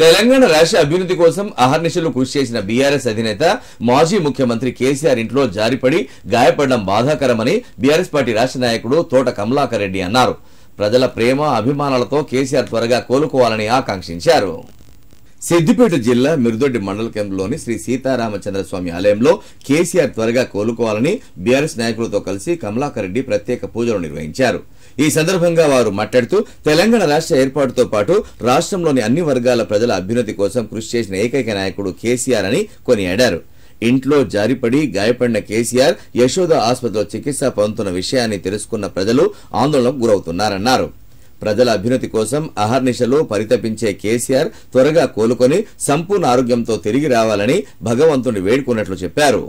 తెలంగాణ రాష్ట్ర అభివృద్ధి కోసం అహర్నిశలు కృషి చేసిన బీఆర్ఎస్ అధినేత మాజీ ముఖ్యమంత్రి కేసీఆర్ ఇంట్లో జారిపడి గాయపడడం బాధాకరమని బీఆర్ఎస్ పార్టీ రాష్ట్ర నాయకుడు తోట కమలాకర్ రెడ్డి అన్నారు. ప్రజల ప్రేమ అభిమానాలతో కేసీఆర్ త్వరగా కోలుకోవాలని ఆకాంక్షించారు. సిద్దిపేట జిల్లా మిరుదొడ్డి మండల కేంద్రంలోని శ్రీ సీతారామచంద్రస్వామి ఆలయంలో కేసీఆర్ త్వరగా కోలుకోవాలని బీఆర్ఎస్ నాయకులతో కలిసి కమలాకర్ రెడ్డి ప్రత్యేక పూజలు నిర్వహించారు. ఈ సందర్భంగా వారు మాట్లాడుతూ తెలంగాణ రాష్ట్ర ఏర్పాటుతో పాటు రాష్ట్రంలోని అన్ని వర్గాల ప్రజల అభ్యున్నతి కోసం కృషి చేసిన ఏకైక నాయకుడు కేసీఆర్ అని కొనియాడారు. ఇంట్లో జారిపడి గాయపడిన కేసీఆర్ యశోద ఆసుపత్రిలో చికిత్స పొందుతున్న విషయాన్ని తెలుసుకున్న ప్రజలు ఆందోళనకు గురవుతున్నారన్నారు. ప్రజల అభ్యున్నతి కోసం అహర్నిశలు పరితపించే కేసీఆర్ త్వరగా కోలుకొని సంపూర్ణ ఆరోగ్యంతో తిరిగి రావాలని భగవంతుని వేడుకున్నట్లు చెప్పారు.